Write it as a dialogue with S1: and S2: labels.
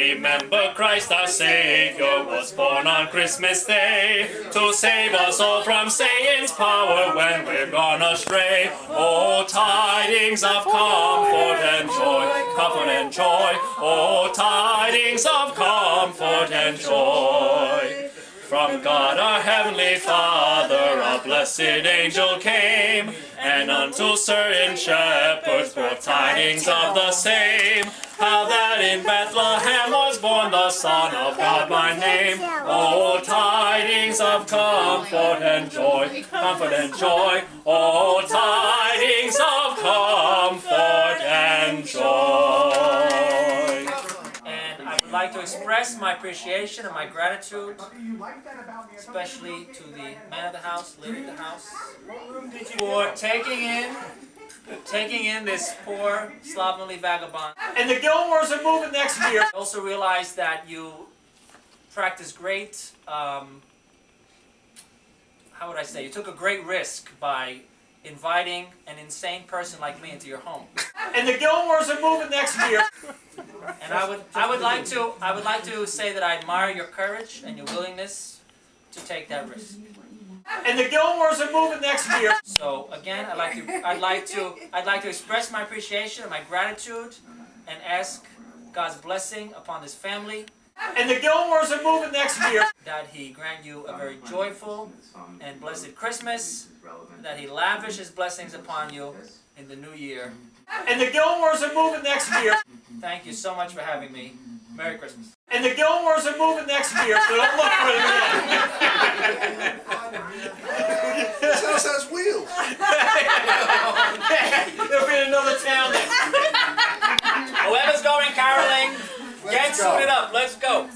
S1: Remember Christ our Savior was born on Christmas Day to save us all from Satan's power when we're gone astray. Oh, tidings of comfort and joy, comfort and joy. Oh, tidings of comfort and joy. From God our Heavenly Father, a blessed angel came, and unto certain shepherds brought tidings of the same. How that in Bethlehem was born the Son of God by name. Oh, tidings of comfort and joy, comfort and joy. Oh, tidings
S2: like to express my appreciation and my gratitude, especially to the man of the house, lady of the house, for taking in, taking in this poor slovenly vagabond.
S3: And the Gilmours are moving next year.
S2: I also realize that you practice great, um, how would I say, you took a great risk by inviting an insane person like me into your home.
S3: And the Gilmours are moving next year.
S2: And I would, I would like to, I would like to say that I admire your courage and your willingness to take that risk.
S3: And the Gilmours are moving next year.
S2: So again, I'd like to, I'd like to, I'd like to express my appreciation and my gratitude, and ask God's blessing upon this family,
S3: And the Gilmours are moving next year.
S2: that He grant you a very joyful and blessed Christmas, that He lavish His blessings upon you in the new year.
S3: And the Gilmours are moving next year.
S2: Thank you so much for having me. Merry Christmas.
S3: And the Gilmours are moving next year. So don't look for them yet.
S4: right, suit
S2: it up. Let's go.